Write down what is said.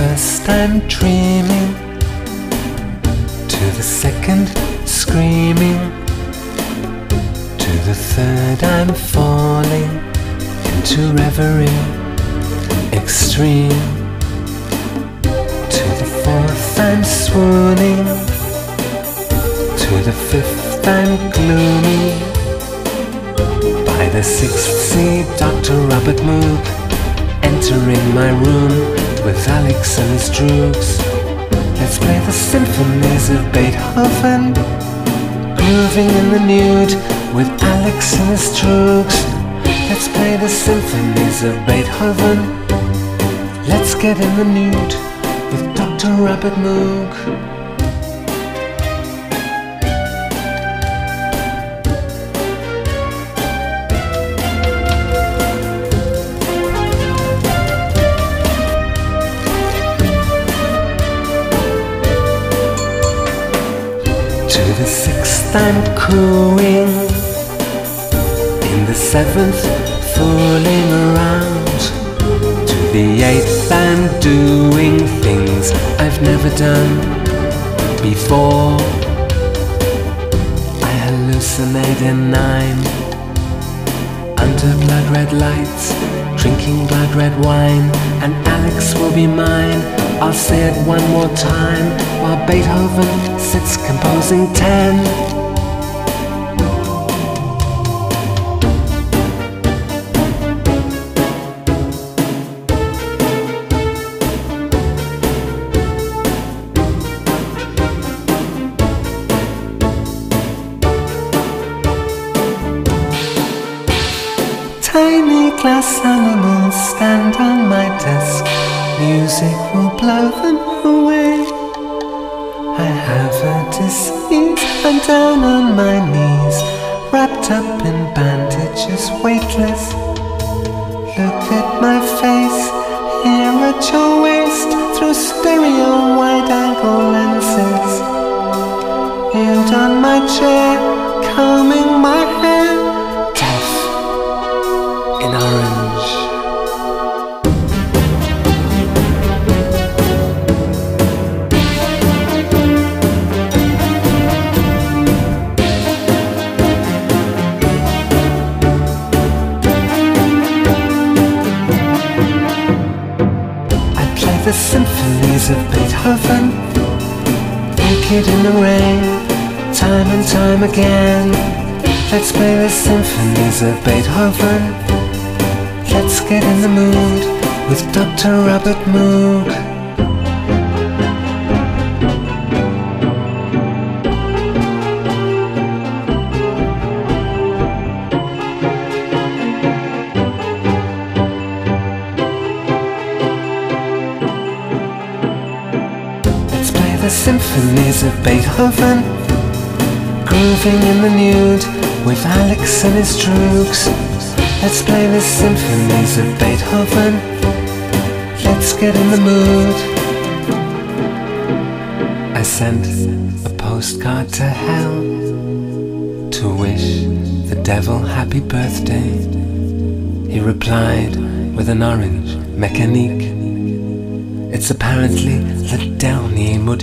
first I'm dreaming, to the second screaming, to the third I'm falling into reverie extreme, to the fourth I'm swooning, to the fifth I'm gloomy. By the sixth see Dr. Robert Moog entering my room with Alex and his droogs. Let's play the symphonies of Beethoven, grooving in the nude with Alex and his droogs. Let's play the symphonies of Beethoven. Let's get in the nude with Dr. Robert Moog. To the sixth I'm cooing In the seventh fooling around. To the eighth I'm doing things I've never done before. I hallucinate in nine Blood red lights Drinking blood red wine And Alex will be mine. I'll say it one more time While Beethoven sits composing ten glass animals stand on my desk. Music will blow them away. I have a disease. I'm down on my knees, wrapped up in bandages, weightless. Look at my face, here at your waist, through stereo wide angle lenses. Yield on my chair, combing the symphonies of Beethoven, naked in the rain, time and time again. Let's play the symphonies of Beethoven. Let's get in the mood with Dr. Robert Moog. The symphonies of Beethoven, grooving in the nude with Alex and his droogs. Let's play the symphonies of Beethoven. Let's get in the mood. I sent a postcard to hell to wish the devil happy birthday. He replied with an orange mechanique. It's apparently the dernier mot.